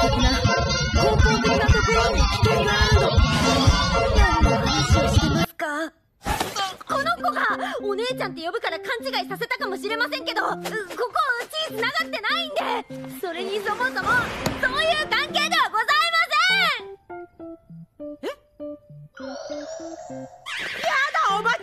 的な根本的なところに危険があるの何の話をしてますか？この子がお姉ちゃんって呼ぶから勘違いさせたかもしれませんけどここうち繋がってないんで。それにそもそもそういう関係ではございません。え？やだお前